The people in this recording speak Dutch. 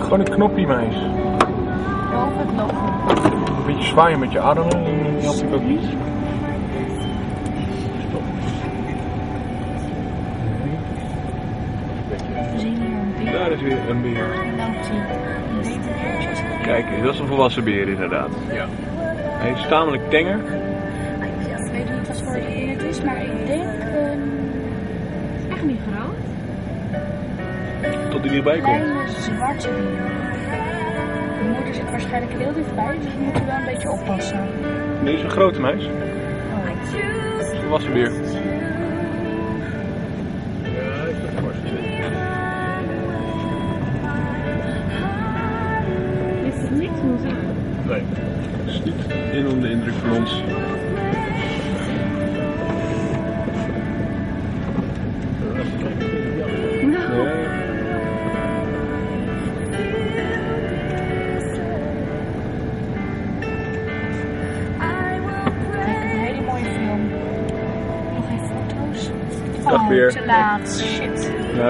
Gewoon een knoppie, meis. Boven het logo. Een beetje zwaaien met je armen, dan helpt ik ook niet. We zien hier een beer. Daar is weer een beer. Kijk, dat is een volwassen beer inderdaad. Ja. Hij is tamelijk tenger. Tot hij erbij komt. Kleine zwarte bier. De moeder zit waarschijnlijk heel dichtbij, dus we moeten wel een beetje oppassen. Dit is een grote meis. Oh. Een volwassen fors. Dit is niks. Nee. Is niet in onder de indruk van ons. Film. Nog